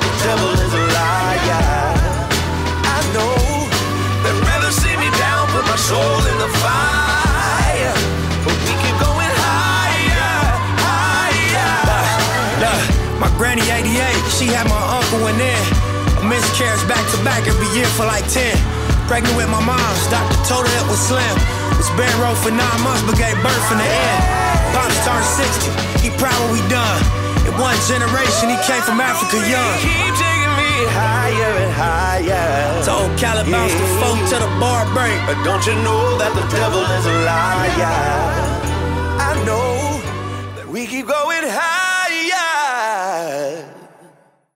the devil is a liar. I know they'd rather see me down, put my soul in the fire. But we keep going higher, higher. My granny 88, she had my uncle in there. A miscarriage back to back every year for like 10. Pregnant with my mom's, doctor told her it was slim. Was bed row for nine months, but gave birth in the end. Generation, he came from Africa young. Keep taking me higher and higher. Told Cali bounce the folk to the bar break. But don't you know that the devil is a liar? I know that we keep going higher.